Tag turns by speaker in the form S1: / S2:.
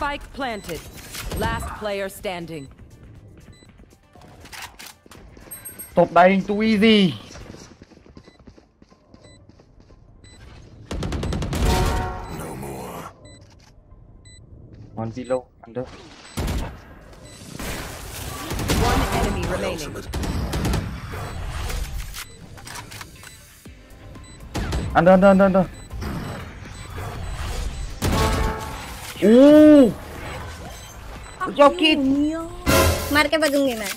S1: Spike planted. Last player standing.
S2: Stop dying too easy.
S3: No more.
S2: One below, under.
S1: One enemy remaining.
S3: Ultimate.
S2: Under, under, under, under. ओ जो कि
S4: मार के बजूँगी मैं।